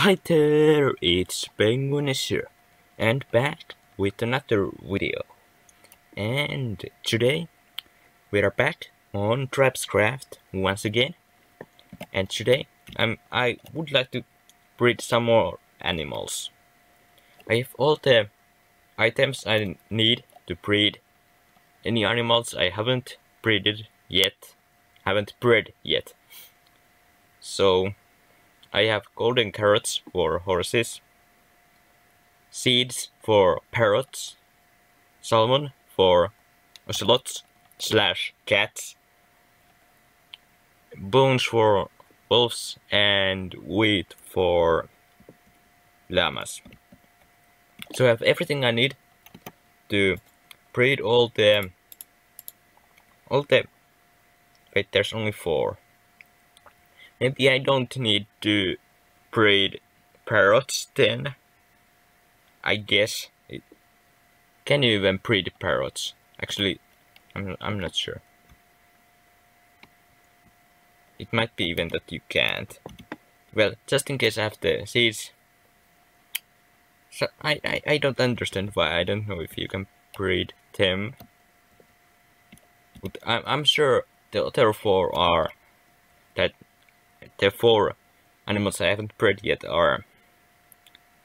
Hi there, it's Penguin here, and back with another video. And today we are back on Tribescraft once again. And today I'm I would like to breed some more animals. I have all the items I need to breed any animals I haven't breeded yet, haven't bred yet. So I have golden carrots for horses, seeds for parrots, salmon for ocelots slash cats, bones for wolves, and wheat for llamas. So I have everything I need to breed all the all the wait there's only four Maybe I don't need to breed parrots then. I guess. It, can you even breed parrots? Actually, I'm, I'm not sure. It might be even that you can't. Well, just in case I have the seeds. So I, I, I don't understand why. I don't know if you can breed them. But I'm, I'm sure the other four are that the four animals I haven't bred yet are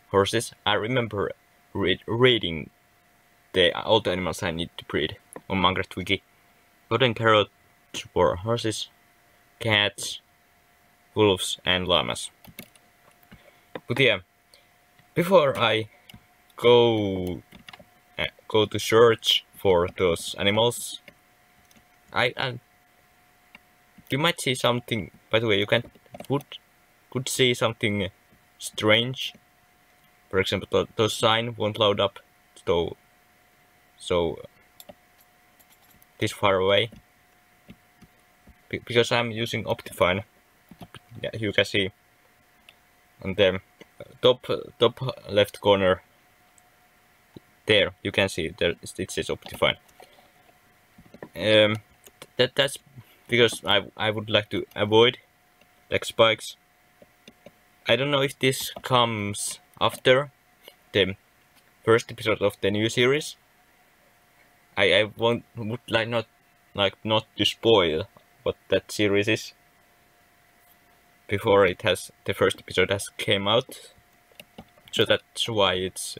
horses. I remember read, reading the all the animals I need to breed on Minecraft Wiki. Golden carrots for horses, cats, wolves, and llamas. But yeah, before I go uh, go to search for those animals, I, I you might see something. By the way, you can would could see something strange. For example, the, sign won't load up, so so this far away. Be because I'm using Optifine. Yeah, you can see on the top top left corner. There, you can see there it says Optifine. Um, that that's because I, I would like to avoid lag spikes. I don't know if this comes after the first episode of the new series. I, I won't, would like not like not to spoil what that series is before it has the first episode has came out. So that's why it's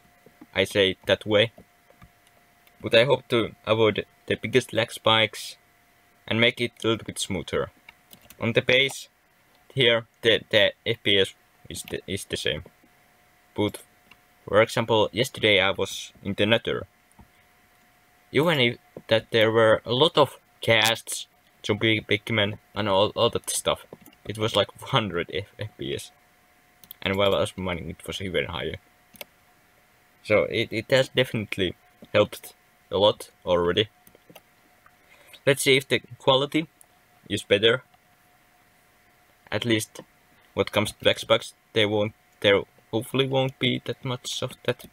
I say it that way. But I hope to avoid the biggest lag spikes and make it a little bit smoother. On the base, here the, the FPS is the, is the same. But for example, yesterday I was in the Nether. Even if that there were a lot of ghasts, zombie pigmen and all, all that stuff, it was like 100 FPS. And while I was mining it was even higher. So it, it has definitely helped a lot already. Let's see if the quality is better. At least what comes to Xbox, there won't there hopefully won't be that much of that.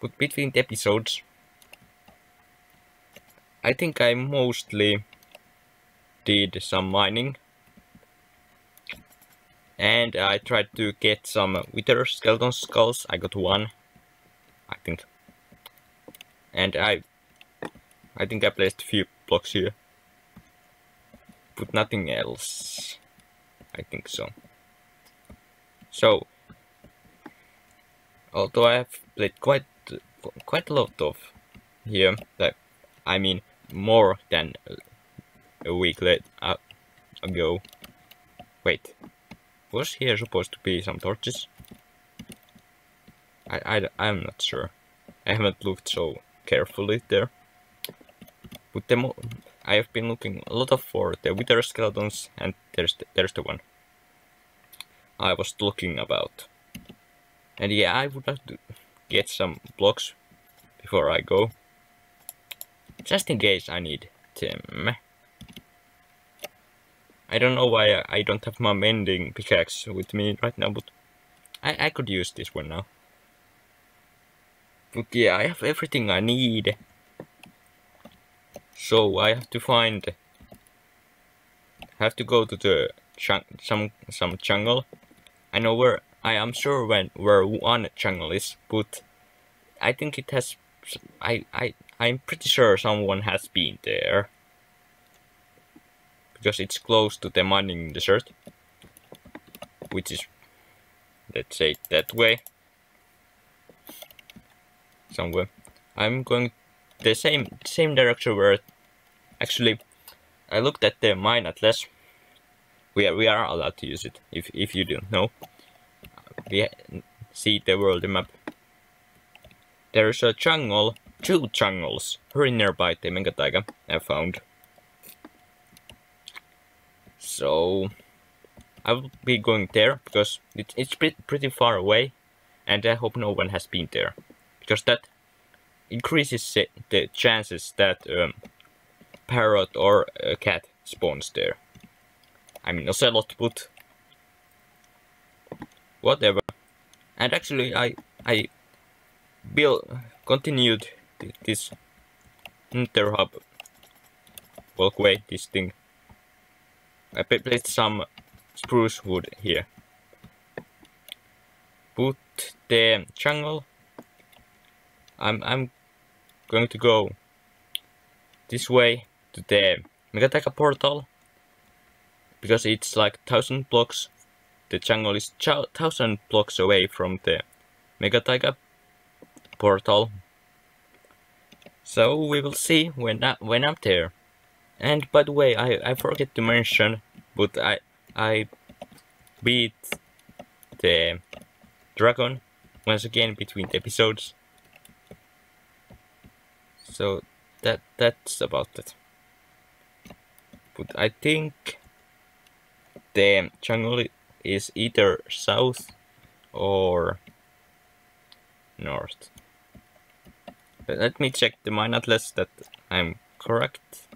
But between the episodes, I think I mostly did some mining. And I tried to get some wither skeleton skulls. I got one, I think. And I I think I placed a few blocks here. But nothing else. I think so. So, although I have played quite quite a lot of here, that I mean more than a week late, uh, ago. Wait, was here supposed to be some torches? I, I, I'm not sure. I haven't looked so carefully there. But the I have been looking a lot for the wither skeletons, and there's the, there's the one I was looking about. And yeah, I would like to get some blocks before I go, just in case I need them. I don't know why I don't have my mending pickaxe with me right now, but I, I could use this one now. But yeah, I have everything I need. So I have to find have to go to the some some jungle. I know where I am sure when where one jungle is, but I think it has. I I I'm pretty sure someone has been there because it's close to the mining desert, which is let's say that way somewhere. I'm going the same same direction where actually I looked at the mine atlas. We are we are allowed to use it if if you don't know. We see the world map. There is a jungle, two jungles, very nearby the Mega Taiga I found. So I will be going there because it, it's pretty, pretty far away and I hope no one has been there because that increases the chances that um, parrot or a cat spawns there. I mean ocelot but whatever. And actually I I built continued this interhub walkway, this thing. I placed some spruce wood here. Put the jungle. I'm I'm going to go this way to the Mega Taiga portal because it's like thousand blocks. The jungle is thousand blocks away from the Mega Taiga portal. So we will see when I, when I'm there. And by the way, I I forget to mention, but I I beat the dragon once again between the episodes. So that that's about it. But I think the jungle is either south or north. But let me check the mine atlas that I'm correct.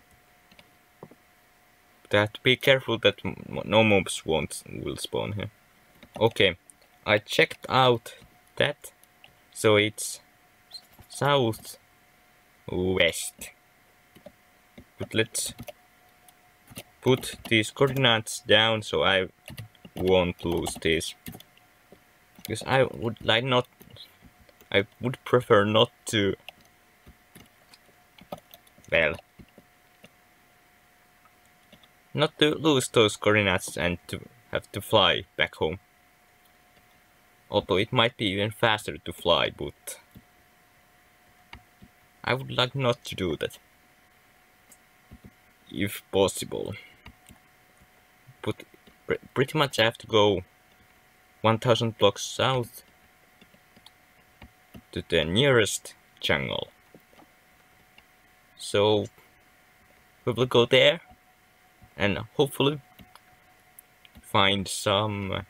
To be careful that no mobs won't will spawn here. Okay, I checked out that, so it's south west. But let's put these coordinates down so I won't lose this. Because I would like not I would prefer not to well not to lose those coordinates and to have to fly back home. Although it might be even faster to fly, but I would like not to do that. If possible. But pretty much I have to go 1000 blocks south to the nearest jungle. So we will go there and hopefully find some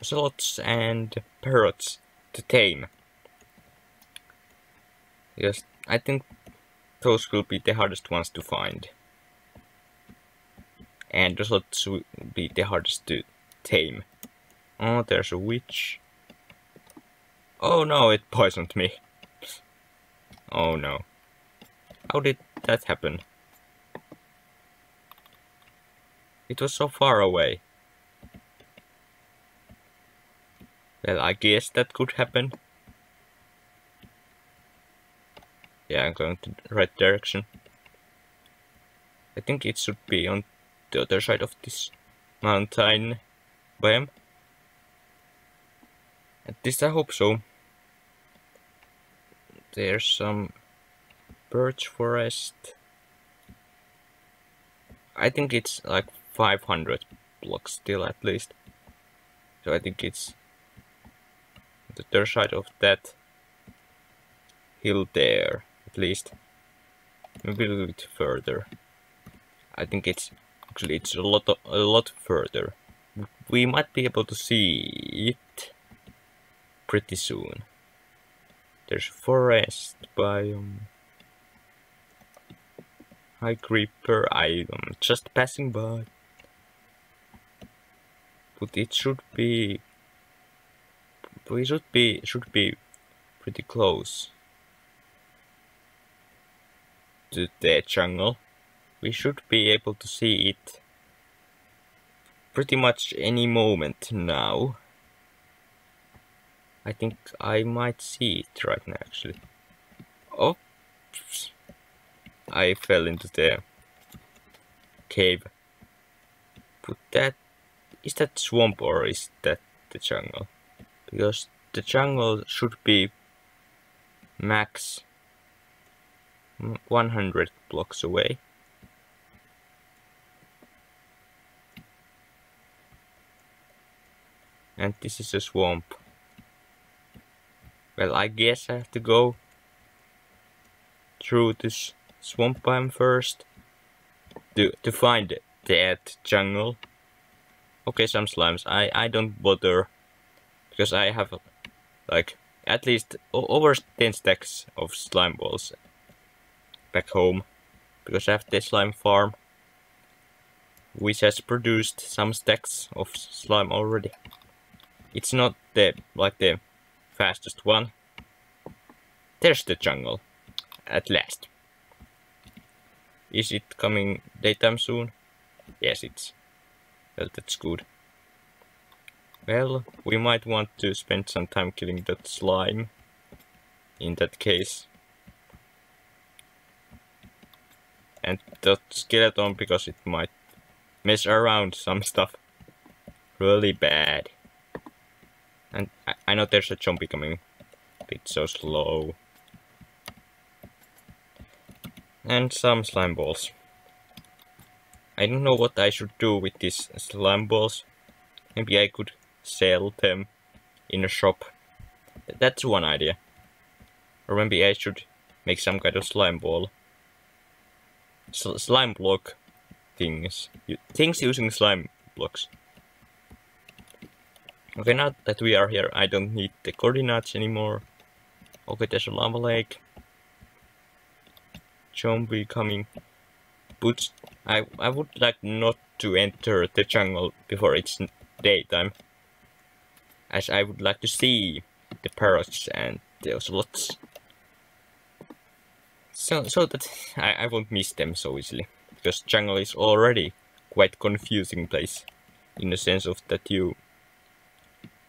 ocelots and parrots to tame. Yes, I think those will be the hardest ones to find. And ocelots will be the hardest to tame. Oh, there's a witch. Oh no, it poisoned me. Oh no. How did that happen? It was so far away. Well, I guess that could happen. Yeah, I'm going to the right direction. I think it should be on the other side of this mountain biome. At least I hope so. There's some birch forest. I think it's like 500 blocks still at least. So I think it's the other side of that hill there, at least. Maybe a little bit further. I think it's actually it's a lot of, a lot further. We might be able to see it pretty soon. There's forest biome. Hi creeper, I am just passing by. But it should be we should be should be pretty close to the jungle. We should be able to see it pretty much any moment now. I think I might see it right now actually. Oops. I fell into the cave. But that is that swamp or is that the jungle? Because the jungle should be max 100 blocks away. And this is a swamp. Well, I guess I have to go through this swamp biome first to, to find that jungle. Okay, some slimes. I, I don't bother because I have like at least over 10 stacks of slime balls back home because I have this slime farm which has produced some stacks of slime already. It's not the like the fastest one. There's the jungle at last. Is it coming daytime soon? Yes, it's. Well, that's good. Well, we might want to spend some time killing that slime. In that case. And that skeleton because it might mess around some stuff really bad. And I, I know there's a zombie coming. It's so slow. And some slime balls. I don't know what I should do with these slime balls. Maybe I could sell them in a shop. That's one idea. Or maybe I should make some kind of slime ball. Slime block things. things using slime blocks. Okay, now that we are here, I don't need the coordinates anymore. Okay, there's a lava lake. Zombie coming. But I, I would like not to enter the jungle before it's daytime as I would like to see the parrots and the ocelots. So, so that I, I won't miss them so easily, because jungle is already quite confusing place, in the sense of that you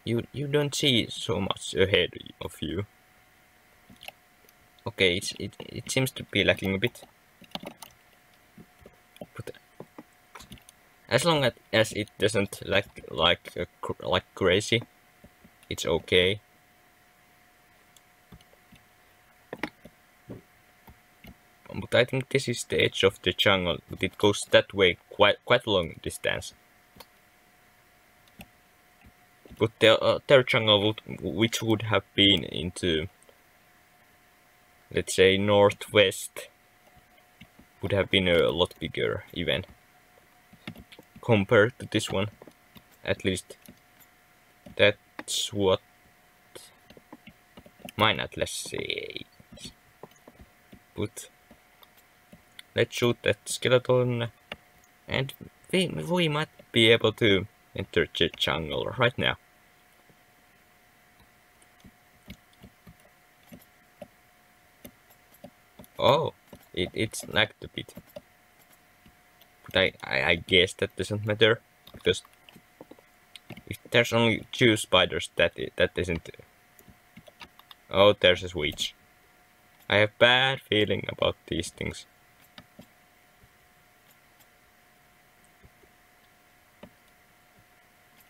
you you don't see so much ahead of you. Okay, it's, it it seems to be lacking a bit, but as long as it doesn't like like like crazy, it's okay. But I think this is the edge of the jungle, but it goes that way quite quite long distance. But the uh, third jungle would, which would have been into let's say northwest would have been a lot bigger even compared to this one at least that's what mine atlas says. But let's shoot that skeleton and we, we might be able to enter the jungle right now. Oh, it, it's lagged a bit. But I, I, I guess that doesn't matter because if there's only two spiders, that that isn't. Oh, there's a switch. I have bad feeling about these things.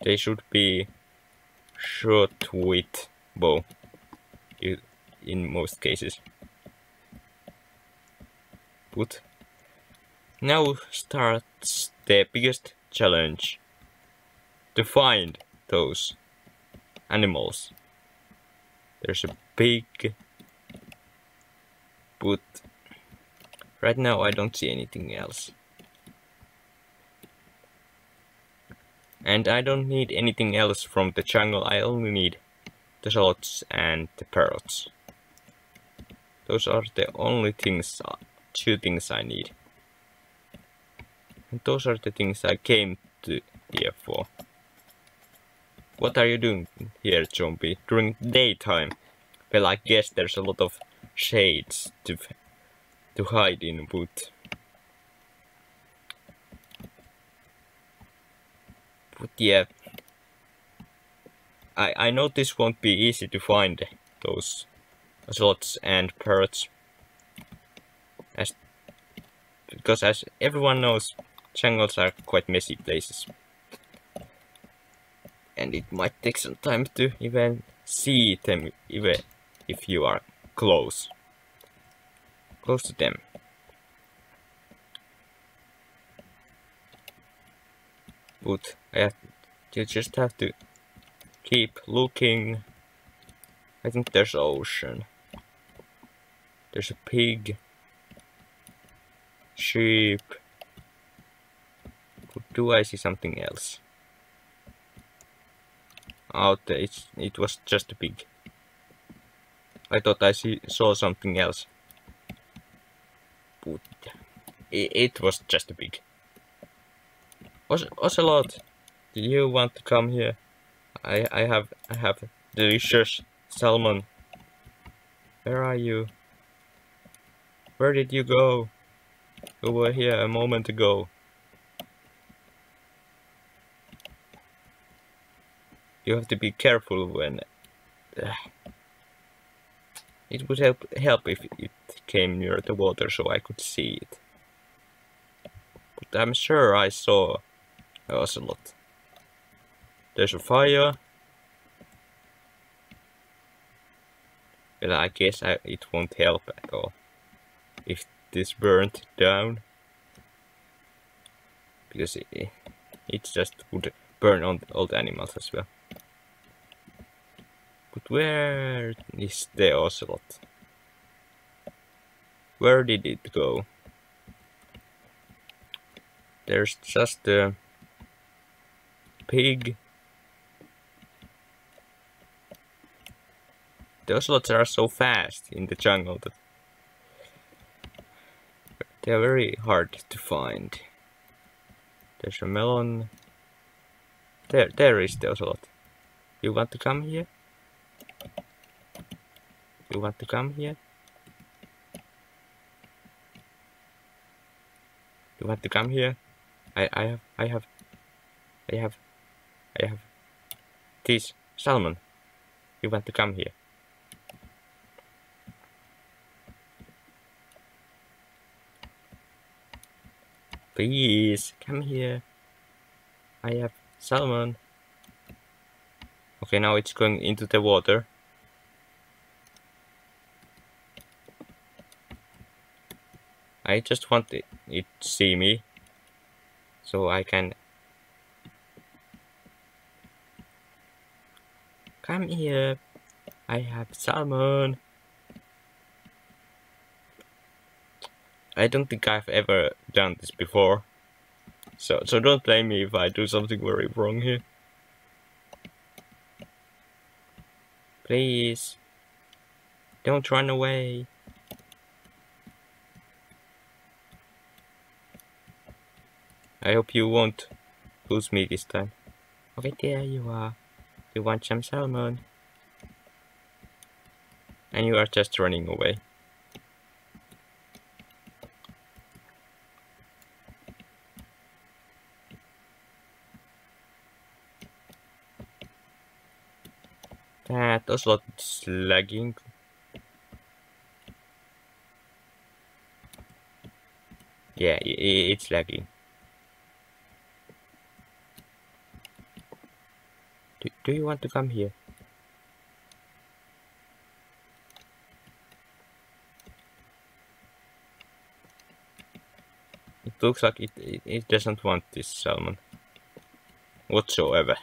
They should be shot with bow in most cases. But now starts the biggest challenge to find those animals. There's a big but right now I don't see anything else. And I don't need anything else from the jungle, I only need the ocelots and the parrots. Those are the only things, two things I need. And those are the things I came to here for. What are you doing here, zombie? During daytime? Well, I guess there's a lot of shades to to hide in, but... yeah... I, I know this won't be easy to find those ocelots and parrots. As because as everyone knows, jungles are quite messy places. And it might take some time to even see them even if you are close. Close to them. But I have, you just have to keep looking. I think there's an ocean. There's a pig. Sheep. Do I see something else? Out there, it's, it was just a pig. I thought I see, saw something else. But it, it was just a pig. Was, was a do you want to come here? I I have I have delicious salmon. Where are you? Where did you go? You were here a moment ago. You have to be careful when. It would help help if it came near the water so I could see it. But I'm sure I saw ocelot. There's a fire. But I guess I, it won't help at all. If this burnt down. Because it, it just would burn on all the animals as well. But where is the ocelot? Where did it go? There's just a pig. The ocelots are so fast in the jungle that they are very hard to find. There's a melon. There, there is the ocelot. You want to come here? You want to come here? You want to come here? I, I have, I have, I have I have this salmon. You want to come here? Please, come here. I have salmon. Okay, now it's going into the water. I just want it, to see me so I can Come here. I have salmon. I don't think I've ever done this before. So, so don't blame me if I do something very wrong here. Please. Don't run away. I hope you won't lose me this time. Okay, there you are. You want some salmon? And you are just running away. That was lot lagging. Yeah, it's lagging. Do, do you want to come here? It looks like it, it, it doesn't want this salmon whatsoever.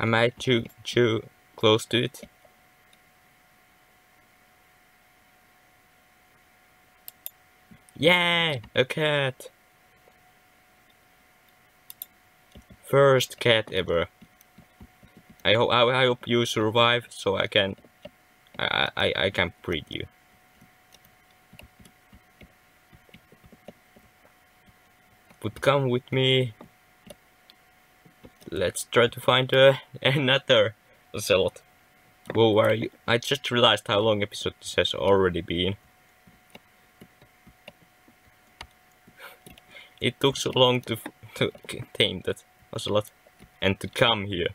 Am I too too close to it? Yeah, a cat. First cat ever. I hope I, I hope you survive so I can I I I can breed you. But come with me let's try to find uh, another ocelot. Whoa, where are you? I just realized how long episode this has already been. It took so long to, to tame that ocelot and to come here.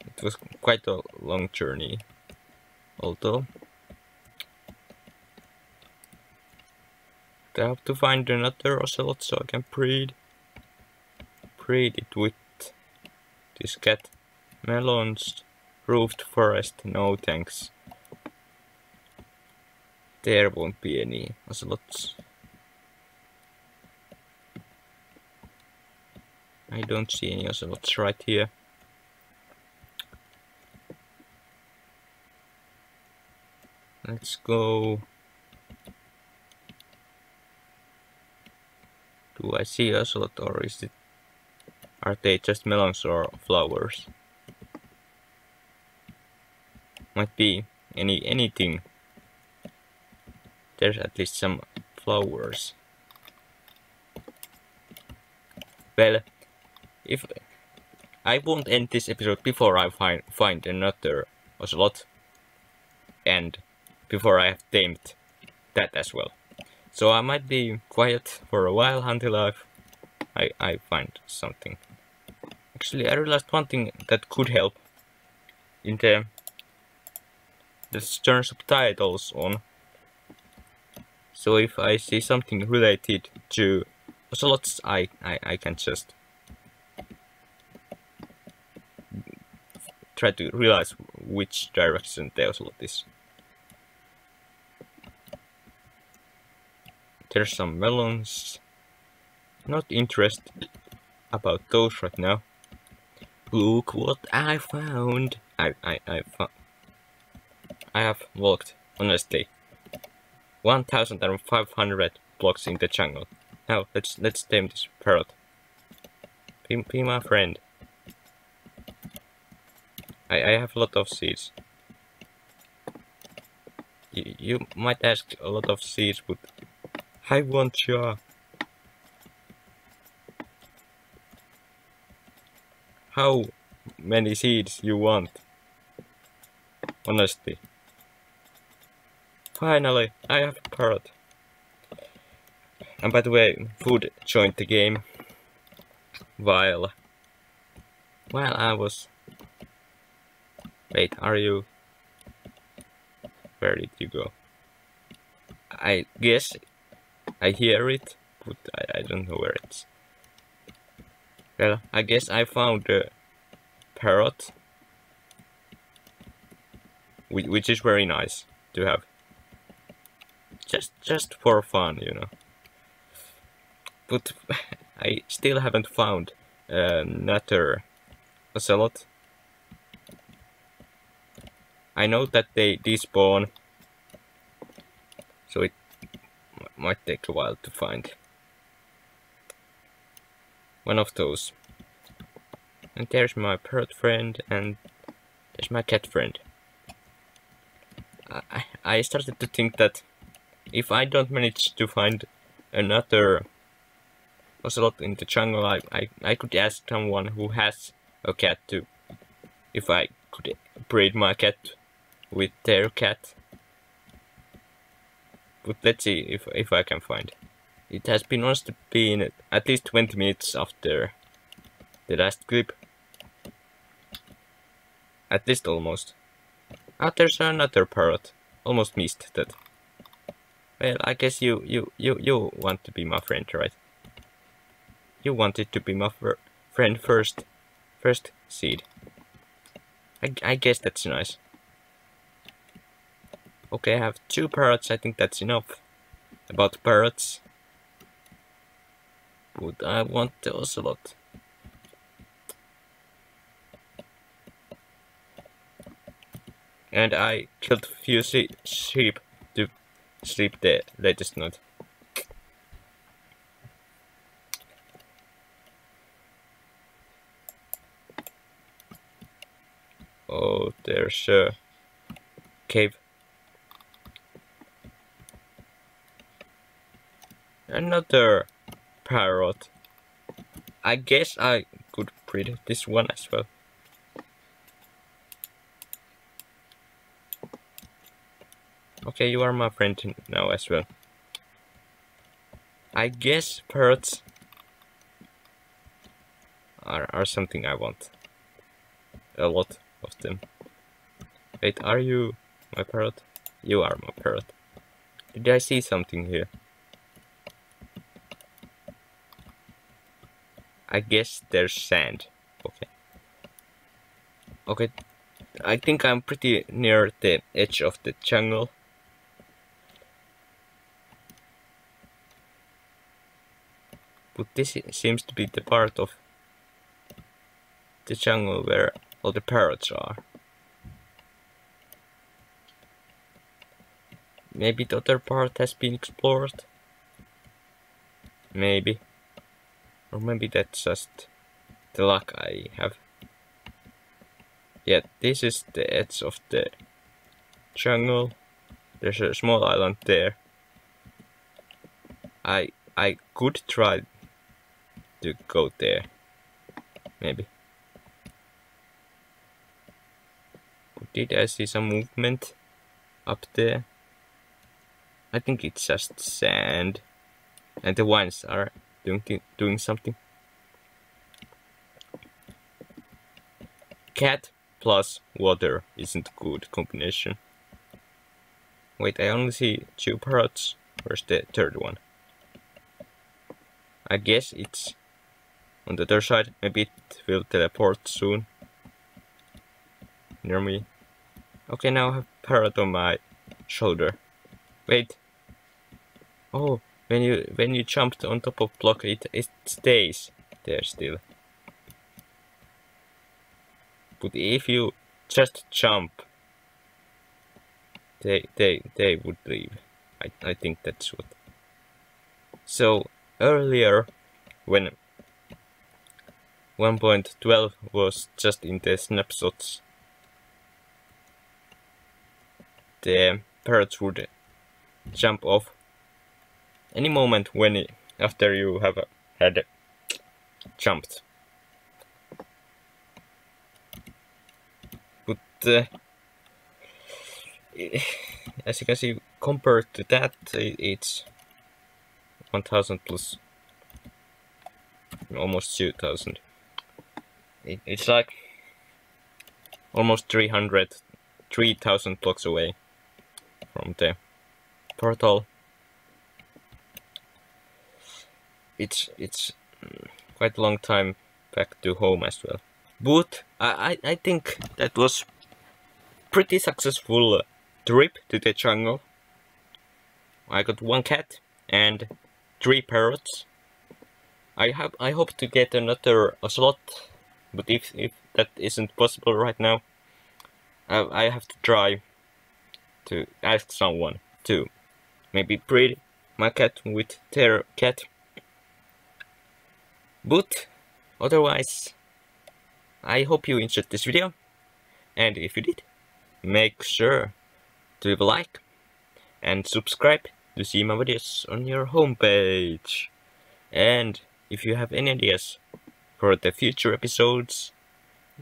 It was quite a long journey, although. I have to find another ocelot so I can breed. Breed it with this cat. Melons, roofed forest, no thanks. There won't be any ocelots. I don't see any ocelots right here. Let's go. Do I see ocelot or is it are they just melons or flowers? Might be any anything. There's at least some flowers. Well, if I won't end this episode before I find find another ocelot and before I have tamed that as well. So I might be quiet for a while until I've, I, I find something. Actually, I realized one thing that could help in the let's turn subtitles on. So if I see something related to ocelots, I, I, I can just try to realize which direction the ocelot is. There's some melons. Not interested about those right now. Look what I found. I I I found. I have walked honestly 1,500 blocks in the jungle. Now let's let's tame this parrot. Be, be my friend. I, I have a lot of seeds. You, might ask a lot of seeds, but I want you. How many seeds you want? Honestly. Finally, I have a parrot. And by the way, Food joined the game while while I was Wait, are you... Where did you go? I guess I hear it, but I, I don't know where it's. Well, I guess I found a parrot. Which is very nice to have. Just, just for fun, you know. But I still haven't found uh, another ocelot I know that they despawn, so it might take a while to find one of those. And there's my parrot friend, and there's my cat friend. I, I started to think that if I don't manage to find another ocelot in the jungle, I, I, I could ask someone who has a cat to if I could breed my cat with their cat. But let's see if, if I can find. It has been to been at least 20 minutes after the last clip. At least almost. Ah, there's another parrot. Almost missed that. Well, I guess you, you, you, you want to be my friend, right? You wanted to be my friend first. First seed. I, I guess that's nice. Okay, I have two parrots, I think that's enough about parrots. But I want the ocelot. And I killed few sheep to sleep the latest night. Oh, there's a cave. Another parrot. I guess I could breed this one as well. Okay, you are my friend now as well. I guess parrots are, are something I want. A lot of them. Wait, are you my parrot? You are my parrot. Did I see something here? I guess there's sand. Okay. Okay. I think I'm pretty near the edge of the jungle. But this seems to be the part of the jungle where all the parrots are. Maybe the other part has been explored? Maybe. Or maybe that's just the luck I have. Yeah, this is the edge of the jungle. There's a small island there. I I could try to go there. Maybe. Did I see some movement up there? I think it's just sand. And the vines are doing, doing something. Cat plus water isn't a good combination. Wait, I only see two parrots. Where's the third one? I guess it's on the other side. Maybe it will teleport soon. Near me. Okay, now I have parrot on my shoulder. Wait. Oh, when you when you jumped on top of block, it it stays there still. But if you just jump, they they they would leave. I I think that's what. So earlier, when 1.12 was just in the snapshots, the parrots would jump off any moment when it, after you have had jumped. But uh, as you can see, compared to that, it's 1000 plus almost 2000. It's like almost 300, 3000 blocks away from the portal. It's it's mm, quite a long time back to home as well. But I, I, think that was pretty successful uh, trip to the jungle. I got one cat and three parrots. I have I hope to get another ocelot, but if if that isn't possible right now, I I have to try to ask someone to maybe breed my cat with their cat. But otherwise, I hope you enjoyed this video. And if you did, make sure to leave a like and subscribe to see my videos on your homepage. And if you have any ideas for the future episodes,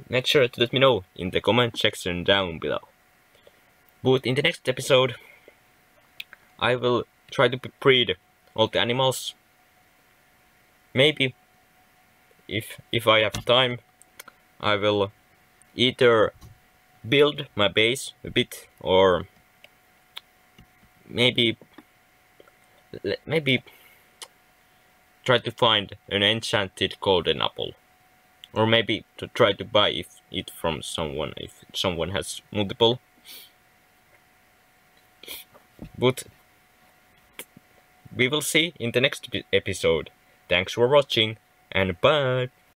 make sure to let me know in the comment section down below. But in the next episode, I will try to breed all the animals. Maybe, if, if I have time, I will either build my base a bit or maybe maybe try to find an enchanted golden apple. Or maybe to try to buy it from someone if someone has multiple. But we will see in the next episode. Thanks for watching and bye!